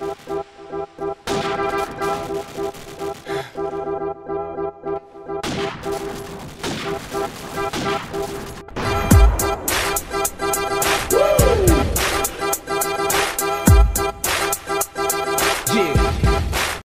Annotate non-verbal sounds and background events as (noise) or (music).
you (sighs) (sighs) (sighs)